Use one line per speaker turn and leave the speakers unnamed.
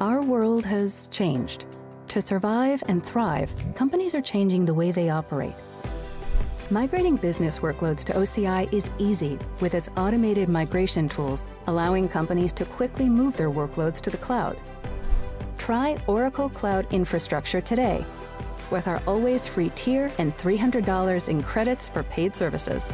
Our world has changed. To survive and thrive, companies are changing the way they operate. Migrating business workloads to OCI is easy with its automated migration tools, allowing companies to quickly move their workloads to the cloud. Try Oracle Cloud Infrastructure today with our always free tier and $300 in credits for paid services.